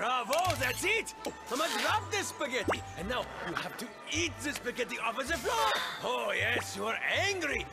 Bravo, that's it! Someone dropped this spaghetti, and now you have to eat the spaghetti off of the floor. Oh, yes, you are angry.